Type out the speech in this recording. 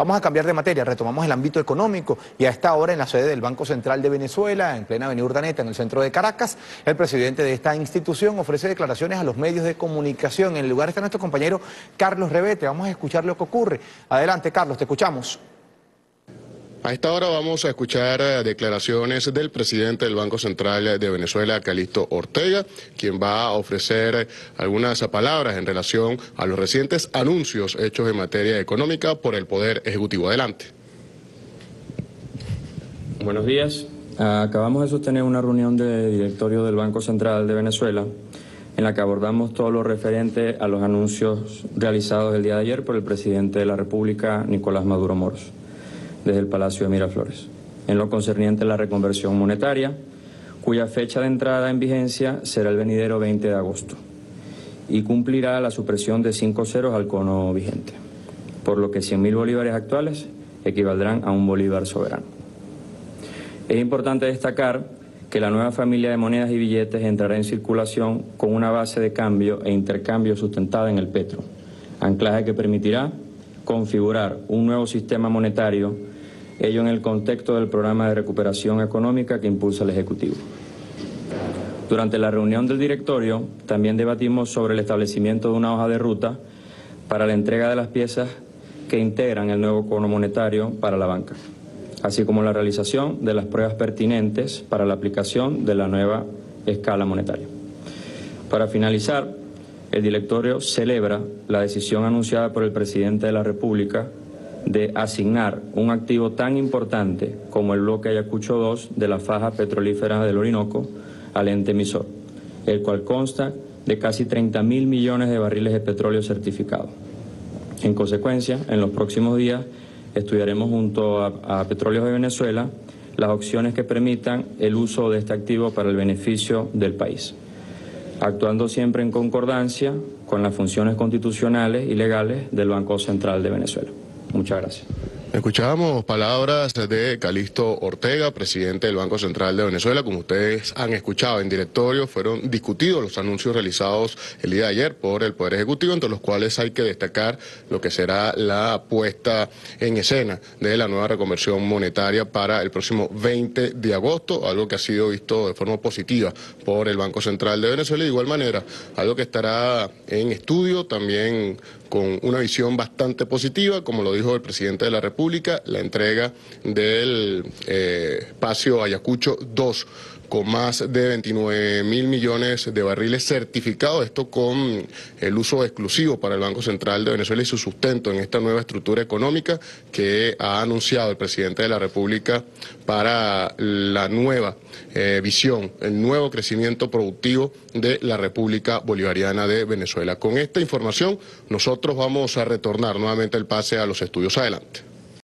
Vamos a cambiar de materia, retomamos el ámbito económico y a esta hora en la sede del Banco Central de Venezuela, en plena avenida Urdaneta, en el centro de Caracas, el presidente de esta institución ofrece declaraciones a los medios de comunicación. En el lugar está nuestro compañero Carlos Revete. Vamos a escuchar lo que ocurre. Adelante, Carlos, te escuchamos. A esta hora vamos a escuchar eh, declaraciones del presidente del Banco Central de Venezuela, Calixto Ortega, quien va a ofrecer algunas palabras en relación a los recientes anuncios hechos en materia económica por el Poder Ejecutivo. Adelante. Buenos días. Acabamos de sostener una reunión de directorio del Banco Central de Venezuela en la que abordamos todo lo referente a los anuncios realizados el día de ayer por el presidente de la República, Nicolás Maduro Moros desde el Palacio de Miraflores, en lo concerniente a la reconversión monetaria, cuya fecha de entrada en vigencia será el venidero 20 de agosto y cumplirá la supresión de cinco ceros al cono vigente, por lo que 100.000 bolívares actuales equivaldrán a un bolívar soberano. Es importante destacar que la nueva familia de monedas y billetes entrará en circulación con una base de cambio e intercambio sustentada en el petro, anclaje que permitirá configurar un nuevo sistema monetario, ello en el contexto del programa de recuperación económica que impulsa el Ejecutivo. Durante la reunión del directorio también debatimos sobre el establecimiento de una hoja de ruta para la entrega de las piezas que integran el nuevo cono monetario para la banca, así como la realización de las pruebas pertinentes para la aplicación de la nueva escala monetaria. Para finalizar, el directorio celebra la decisión anunciada por el presidente de la República de asignar un activo tan importante como el bloque Ayacucho 2 de la faja petrolífera del Orinoco al ente emisor, el cual consta de casi 30 mil millones de barriles de petróleo certificado. En consecuencia, en los próximos días estudiaremos junto a, a Petróleos de Venezuela las opciones que permitan el uso de este activo para el beneficio del país actuando siempre en concordancia con las funciones constitucionales y legales del Banco Central de Venezuela. Muchas gracias. Escuchábamos palabras de Calixto Ortega, presidente del Banco Central de Venezuela. Como ustedes han escuchado en directorio, fueron discutidos los anuncios realizados el día de ayer por el Poder Ejecutivo, entre los cuales hay que destacar lo que será la puesta en escena de la nueva reconversión monetaria para el próximo 20 de agosto, algo que ha sido visto de forma positiva por el Banco Central de Venezuela. De igual manera, algo que estará en estudio también con una visión bastante positiva, como lo dijo el presidente de la República, la entrega del eh, espacio Ayacucho 2 con más de 29 mil millones de barriles certificados, esto con el uso exclusivo para el Banco Central de Venezuela y su sustento en esta nueva estructura económica que ha anunciado el presidente de la República para la nueva eh, visión, el nuevo crecimiento productivo de la República Bolivariana de Venezuela. Con esta información nosotros vamos a retornar nuevamente el pase a los estudios. Adelante.